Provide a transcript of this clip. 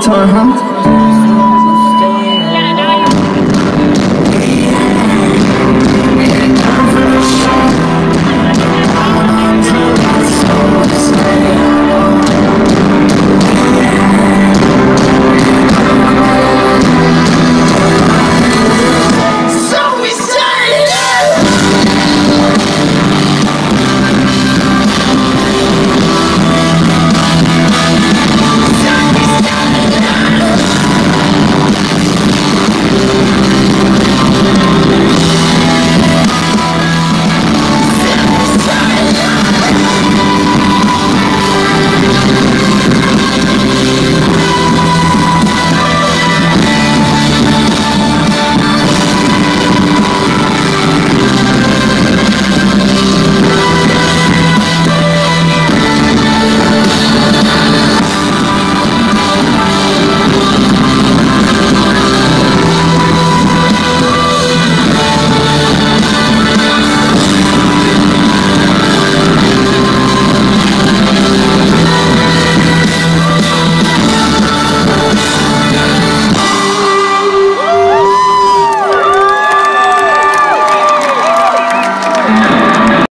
Time huh?